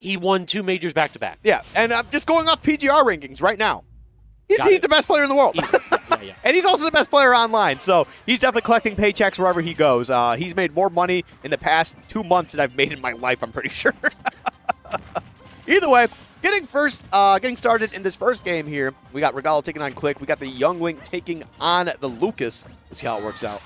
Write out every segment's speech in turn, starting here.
He won two majors back to back. Yeah, and I'm just going off PGR rankings right now. He's, he's the best player in the world. Yeah, yeah. And he's also the best player online, so he's definitely collecting paychecks wherever he goes. Uh, he's made more money in the past two months than I've made in my life. I'm pretty sure. Either way, getting first, uh, getting started in this first game here, we got Regalo taking on Clique. We got the Young Link taking on the Lucas. Let's see how it works out.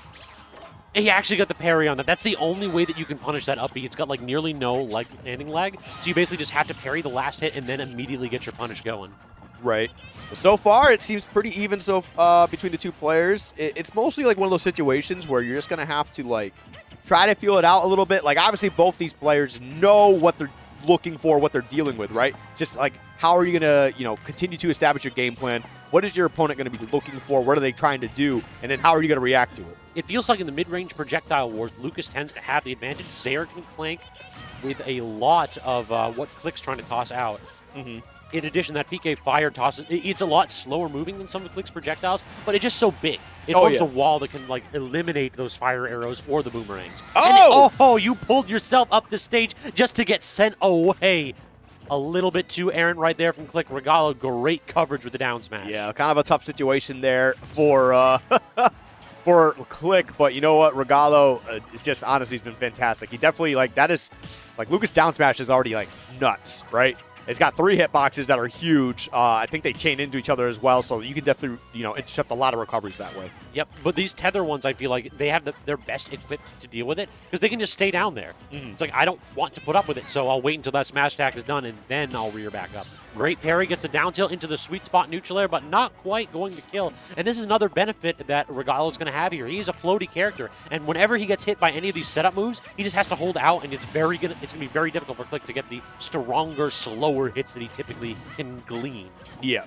He actually got the parry on that. That's the only way that you can punish that up B. It's got like nearly no like landing lag. So you basically just have to parry the last hit and then immediately get your punish going. Right. So far, it seems pretty even. So uh, between the two players, it, it's mostly like one of those situations where you're just gonna have to like try to feel it out a little bit. Like obviously, both these players know what they're looking for, what they're dealing with. Right. Just like how are you gonna you know continue to establish your game plan? What is your opponent gonna be looking for? What are they trying to do? And then how are you gonna react to it? It feels like in the mid-range projectile wars, Lucas tends to have the advantage. Zair can clank with a lot of uh, what Clique's trying to toss out. Mhm. In addition, that PK fire tosses, it's a lot slower moving than some of Clique's projectiles, but it's just so big. It Oh, forms yeah. a wall that can like eliminate those fire arrows or the boomerangs. Oh! Oh, you pulled yourself up the stage just to get sent away. A little bit too errant right there from Clique. Regalo, great coverage with the down smash. Yeah, kind of a tough situation there for uh, for Clique, but you know what? Regalo uh, is just honestly, he's been fantastic. He definitely like that is like Lucas down smash is already like nuts, right? It's got three hitboxes that are huge. Uh, I think they chain into each other as well, so you can definitely you know intercept a lot of recoveries that way. Yep, but these tether ones, I feel like they have the, they're best equipped to deal with it because they can just stay down there. It's like I don't want to put up with it, so I'll wait until that smash attack is done and then I'll rear back up. Great parry gets the down tilt into the sweet spot neutral air, but not quite going to kill. And this is another benefit that Regalo is going to have here. He's a floaty character, and whenever he gets hit by any of these setup moves, he just has to hold out, and it's very gonna, it's going to be very difficult for Clique to get the stronger, slower hits that he typically can glean. Yeah.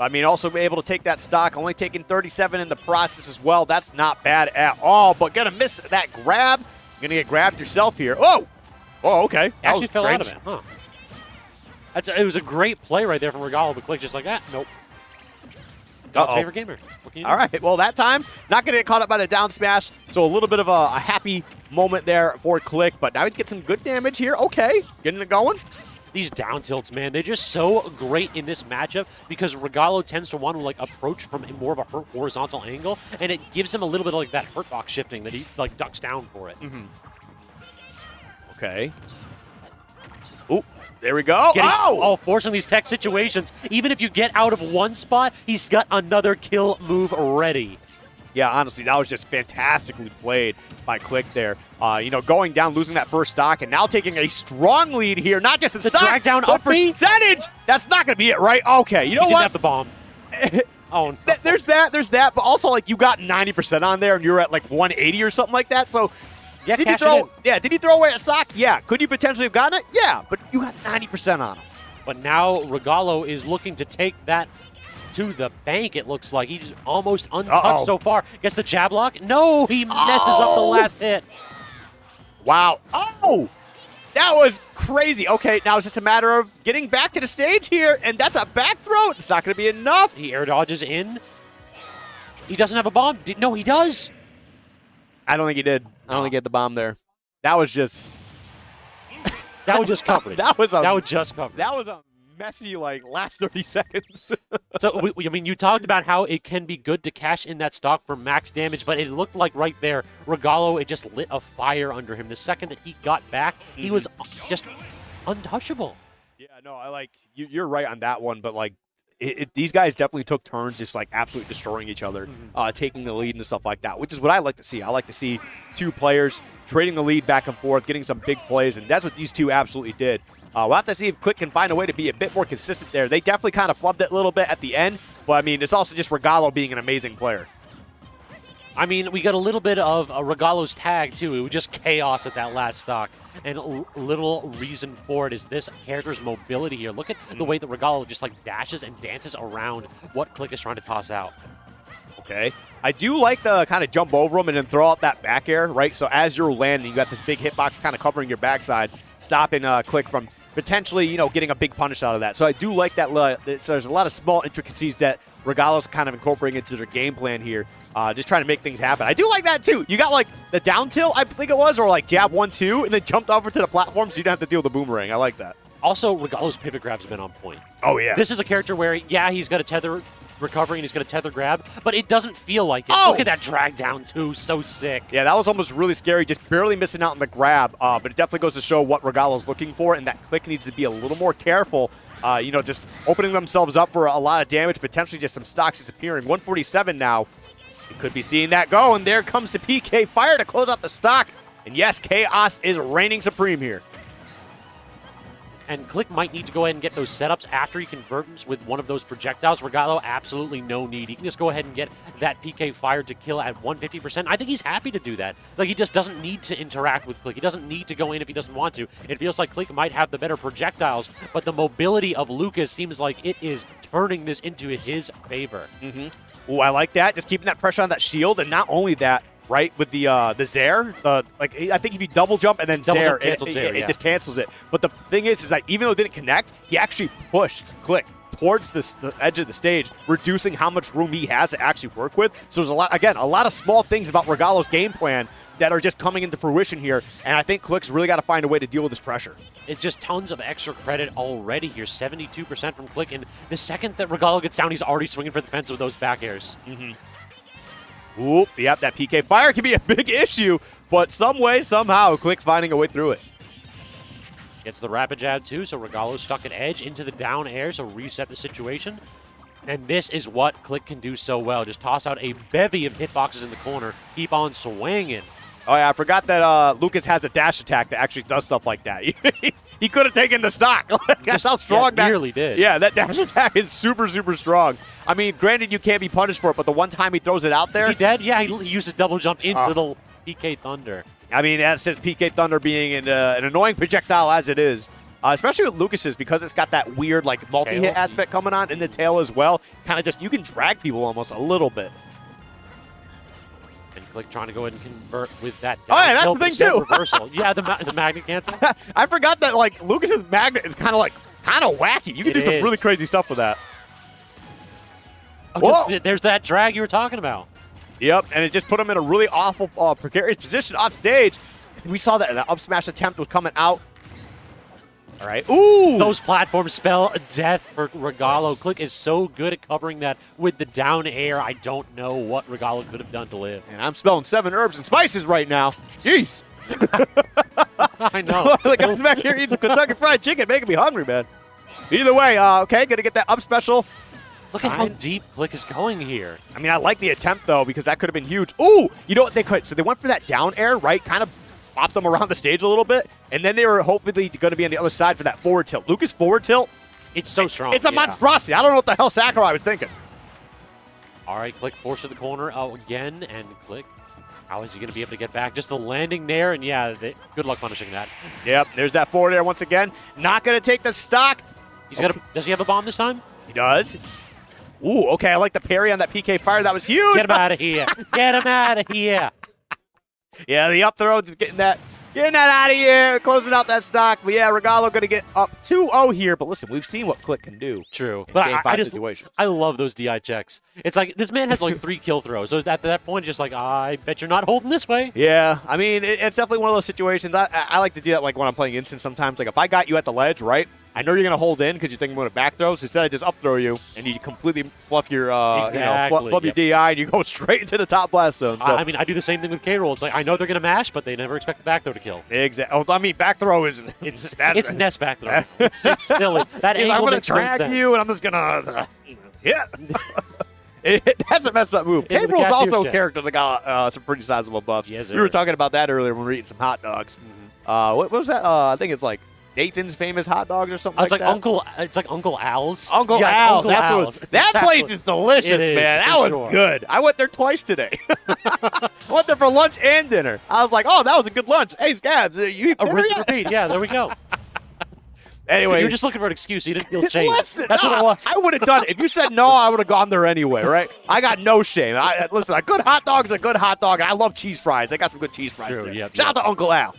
I mean, also able to take that stock, only taking 37 in the process as well. That's not bad at all, but gonna miss that grab. You're gonna get grabbed yourself here. Oh! Oh, okay. That Actually fell out of it, huh? That's it was a great play right there from Regalo, but Clique just like that. Nope. God's Uh-oh. favorite gamer. What can you do? All right. Well, that time, not going to get caught up by the down smash. So a little bit of a, a happy moment there for Clique. But now he get some good damage here. Okay. Getting it going. These down tilts, man, they're just so great in this matchup because Regalo tends to want to like approach from a more of a hor- horizontal angle, and it gives him a little bit of like that hurt box shifting that he like ducks down for it. Mm-hmm. Okay. Oh, there we go. Getting, oh! oh, forcing these tech situations. Even if you get out of one spot, he's got another kill move ready. Yeah, honestly, that was just fantastically played by Clique there. Uh, you know, going down, losing that first stock, and now taking a strong lead here, not just in The stock, down but percentage. That's not going to be it, right? Okay, you know he didn't what? have the bomb. oh, no. There's that, there's that, but also like you got 90% on there and you're at like 180 or something like that. So Yeah, did it throw yeah, did you throw away a sock? Yeah. Could you potentially have gotten it? Yeah, but you got 90% on him. But now Regalo is looking to take that to the bank, it looks like. He's almost untouched Uh-oh. so far. Gets the jab lock. No, he messes up the Oh! last hit. Wow. Oh! That was crazy. Okay, now it's just a matter of getting back to the stage here, and that's a back throw. It's not going to be enough. He air dodges in. He doesn't have a bomb. No, he does. I don't think he did. I don't think he had the bomb there. That was just That was just coverage. that was a that was just coverage. that was a messy like last 30 seconds. So, we, we- I mean, you talked about how it can be good to cash in that stock for max damage, but it looked like right there, Regalo, it just lit a fire under him. The second that he got back, he was just untouchable. Yeah, no, I like you, you're right on that one, but like it, it, these guys definitely took turns just like absolutely destroying each other, uh, taking the lead and stuff like that, which is what I like to see. I like to see two players trading the lead back and forth, getting some big plays, and that's what these two absolutely did. Uh, we'll have to see if Clique can find a way to be a bit more consistent there. They definitely kind of flubbed it a little bit at the end, but I mean, it's also just Regalo being an amazing player. I mean, we got a little bit of a Regalo's tag, too. It was just chaos at that last stock. And little reason for it is this character's mobility here. Look at the way that Regalo just like dashes and dances around what Clique is trying to toss out. Okay. I do like the kind of jump over them and then throw out that back air, right? So as you're landing, you got this big hitbox kind of covering your backside, stopping uh, Clique from potentially, you know, getting a big punish out of that. So I do like that. So there's a lot of small intricacies that Regalo's kind of incorporating into their game plan here. Uh, just trying to make things happen. I do like that too. You got like the down tilt, I think it was, or like jab one, two, and then jumped over to the platform so you don't have to deal with the boomerang. I like that. Also, Regalo's pivot grabs have been on point. Oh yeah. This is a character where, yeah, he's got a tether recovery He's going to tether grab, but it doesn't feel like it. Oh! Look at that drag down, too. So sick. Yeah, that was almost really scary, just barely missing out on the grab. Uh, but it definitely goes to show what Regalo's looking for, and that Clique needs to be a little more careful. Uh, you know, just opening themselves up for a lot of damage, potentially just some stocks disappearing. 147 now. You could be seeing that go, and there comes the PK Fire to close out the stock. And yes, Chaos is reigning supreme here. And Clique might need to go ahead and get those setups after he converts with one of those projectiles. Regalo, absolutely no need. He can just go ahead and get that PK fired to kill at 150%. I think he's happy to do that. Like, he just doesn't need to interact with Clique. He doesn't need to go in if he doesn't want to. It feels like Clique might have the better projectiles, but the mobility of Lucas seems like it is turning this into his favor. Mm-hmm. Ooh, I like that. Just keeping that pressure on that shield, and not only that, right with the uh, the Zair. Uh, like I think if you double jump and then Double jump cancels it, Zair, it, it yeah. just cancels it. But the thing is, is that even though it didn't connect, he actually pushed Clique towards the, the edge of the stage, reducing how much room he has to actually work with. So there's a lot, again, a lot of small things about Regalo's game plan that are just coming into fruition here. And I think Clique's really got to find a way to deal with this pressure. It's just tons of extra credit already here. 72% from Clique. And the second that Regalo gets down, he's already swinging for the fence with those back airs. Oop, yep, that PK fire can be a big issue, but some way, somehow, Clique finding a way through it. Gets the rapid jab too, so Regalo's stuck at edge into the down air, so reset the situation. And this is what Clique can do so well. Just toss out a bevy of hitboxes in the corner, keep on swinging. Oh yeah, I forgot that uh, Lucas has a dash attack that actually does stuff like that. he could have taken the stock. That's how strong yeah, that nearly did. Yeah, that dash attack is super super strong. I mean, granted you can't be punished for it, but the one time he throws it out there, He dead? Yeah, he, he uses double jump into Ah. the PK Thunder. I mean, that says PK Thunder being an, uh, an annoying projectile as it is. Uh, especially with Lucas's because it's got that weird like multi-hit aspect coming on in the tail as well. Kind of just you can drag people almost a little bit. Clique trying to go ahead and convert with that. Oh, yeah, that's the thing, too. Reversal. yeah, the, ma- the magnet cancel. I forgot that like Lucas's magnet is kind of like kind of wacky. You can It do some really crazy stuff with that. Oh, Whoa. just- there's that drag you were talking about. Yep, and it just put him in a really awful, uh, precarious position off stage. We saw that the up smash attempt was coming out. All right. Ooh. Those platforms spell death for Regalo. Clique is so good at covering that with the down air. I don't know what Regalo could have done to live. and I'm spelling seven herbs and spices right now. Jeez. I know. the guy's back here eating some Kentucky Fried Chicken, making me hungry, man. Either way, uh, okay, gonna get that up special. Look at how deep Clique is going here. I mean, I like the attempt though because that could have been huge. Ooh, you know what they could? So they went for that down air, right? Kind of bopped them around the stage a little bit, and then they were hopefully going to be on the other side for that forward tilt. Lucas forward tilt. It's so strong. It's a yeah. monstrosity. I don't know what the hell Sakurai was thinking. All right, Clique force to the corner oh, again, and Clique. How is he going to be able to get back? Just the landing there, and yeah, they, good luck punishing that. Yep, there's that forward air once again. Not going to take the stock. He's got. A, does he have a bomb this time? He does. Ooh, okay, I like the parry on that PK fire. That was huge. Get him out of here! Get him out of here! Yeah, the up throw, getting that, getting that out of here, closing out that stock. But yeah, Regalo going to get up 2-0 here. But listen, we've seen what Clique can do. True, but I, I just situations. I love those DI checks. It's like this man has like three kill throws. So at that point, just like I bet you're not holding this way. Yeah, I mean, it, it's definitely one of those situations. I, I, I like to do that like when I'm playing instant sometimes. Like if I got you at the ledge, right? I know you're going to hold in because you think I'm going to back throw. So instead, I just up throw you and you completely fluff your, uh, you know, fluff, Exactly, fluff your DI and you go straight into the top blast zone. So I I mean, I do the same thing with K. Rool. It's like I know they're gonna mash, but they never expect the back throw to kill. exactly. Oh, I mean, back throw is It's it's Ness back throw. it's, it's silly. That angle I'm going to drag you, and I'm just going to yeah. It- that's a messed up move. Cable's also a character that got uh, some pretty sizable buffs. Yes, we were talking about that earlier when we were eating some hot dogs. Uh, what, what was that? Uh, I think it's like Nathan's famous hot dogs or something I was like, like that. Uncle. It's like Uncle Al's. Uncle Yeah, Al's. Uncle Al's. That place is delicious, is, man. That was sure. good. I went there twice today. I went there for lunch and dinner. I was like, oh, that was a good lunch. Hey, Scabs, uh, you eat A dinner repeat. Yeah, there we go. Anyway, You're just looking for an excuse. You didn't feel shame. Listen, That's what no, it was. I would have done it. If you said no, I would have gone there anyway, right? I got no shame. I, listen, a good hot dog is a good hot dog, and I love cheese fries. I got some good cheese fries True, yep, Shout out to Uncle Al.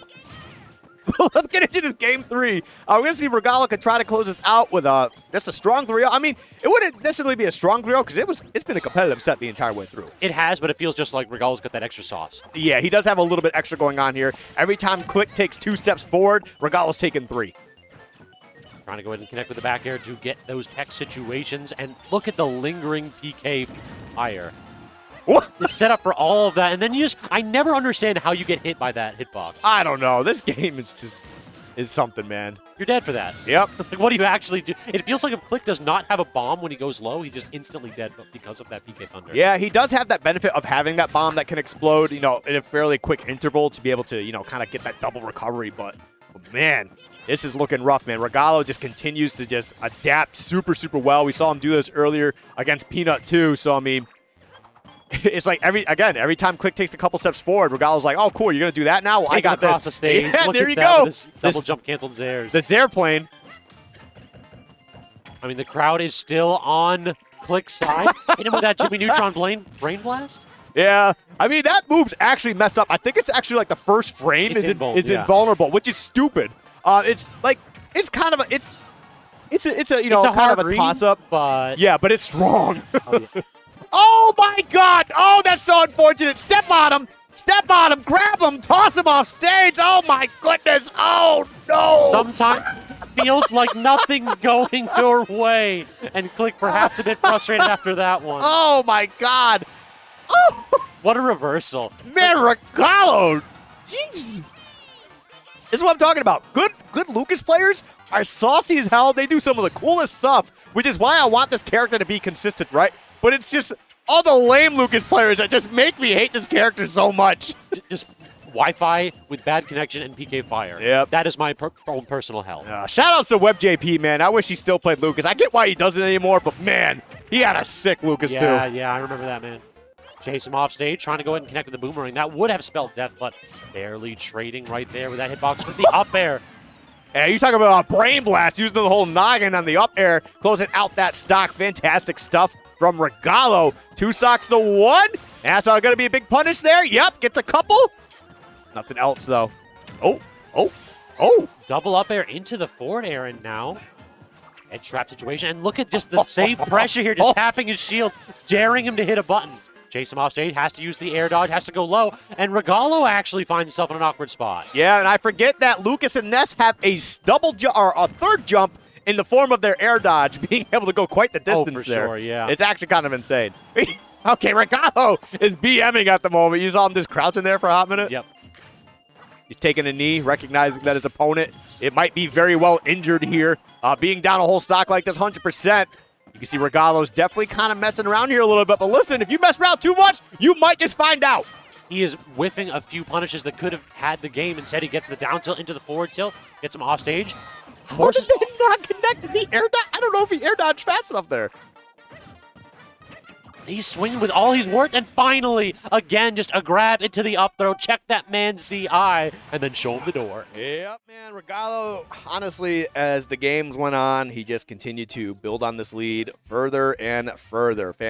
Let's get into this game three. Uh, we're going to see Regalo could try to close this out with a, just a strong 3 I mean, it wouldn't necessarily be a strong 3 because it was, it's been a competitive set the entire way through. It has, but it feels just like Regalo's got that extra sauce. Yeah, he does have a little bit extra going on here. Every time Clique takes two steps forward, Regalo's taking three. Trying to go ahead and connect with the back air to get those tech situations. And look at the lingering PK fire. What? It's set up for all of that. And then you just, I never understand how you get hit by that hitbox. I don't know. This game is just is something, man. You're dead for that. Yep. Like, what do you actually do? It feels like if Clique does not have a bomb when he goes low, he's just instantly dead because of that PK Thunder. Yeah, he does have that benefit of having that bomb that can explode, you know, in a fairly quick interval to be able to, you know, kind of get that double recovery. But, but man, this is looking rough, man. Regalo just continues to just adapt super, super well. We saw him do this earlier against Peanut too. So I mean, it's like every again every time Clique takes a couple steps forward, Regalo's like, "Oh, cool, you're gonna do that now? Well, I got across this." the stage. Yeah, Look there at you that go. with his double This- jump canceled Zairs. This airplane. I mean, the crowd is still on Clique's side. Hit him with that Jimmy Neutron brain, brain blast. Yeah, I mean that move's actually messed up. I think it's actually like the first frame It's is, invul- is yeah. invulnerable, which is stupid. Uh, it's like it's kind of a it's it's a, it's a you know kind of a read, toss up. but Yeah, but it's wrong. Oh, yeah. Oh my God! Oh, that's so unfortunate. Step on him. Step on him. Grab him. Toss him off stage. Oh my goodness. Oh no. sometimes feels like nothing's going your way, and Clique perhaps a bit frustrated after that one. oh my God. Oh What a reversal! Regalo. Jeez. This is what I'm talking about. Good, good Lucas players are saucy as hell. They do some of the coolest stuff, which is why I want this character to be consistent, right? But it's just all the lame Lucas players that just make me hate this character so much. Just Wi-Fi with bad connection and PK fire. Yep. That is my per- own personal hell. Uh, shout outs to WebJP, man. I wish he still played Lucas. I get why he doesn't anymore, but man, he had a sick Lucas Yeah, too. yeah, yeah, I remember that, man. Chase him off stage, trying to go ahead and connect with the boomerang. That would have spelled death, but barely trading right there with that hitbox with the up air. Yeah, you talk about a brain blast using the whole noggin on the up air, closing out that stock. Fantastic stuff from Regalo. Two socks to one. That's all going to be a big punish there. Yep, gets a couple. Nothing else though. Oh, oh, oh. Double up air into the forward air, and now And trap situation. And look at just the safe pressure here, just tapping his shield, daring him to hit a button. Chase him off stage, has to use the air dodge, has to go low, and Regalo actually finds himself in an awkward spot. Yeah, and I forget that Lucas and Ness have a double or a third jump in the form of their air dodge, being able to go quite the Oh, distance for there. sure, yeah. It's actually kind of insane. okay, Regalo is BMing at the moment. You saw him just crouching there for a hot minute. Yep. He's taking a knee, recognizing that his opponent, it might be very well injured here. Uh, being down a whole stock like this, 100%. You can see Regalo's definitely kind of messing around here a little bit. But listen, if you mess around too much, you might just find out. He is whiffing a few punishes that could have had the game. Instead, he gets the down tilt into the forward tilt, gets him off stage. How did they not connect? Did he air dodge? I don't know if he air dodged fast enough there. He's swinging with all he's worth, and finally, again, just a grab into the up throw. Check that man's DI, and then show him the door. Yep, man. Regalo, honestly, as the games went on, he just continued to build on this lead further and further. Fan-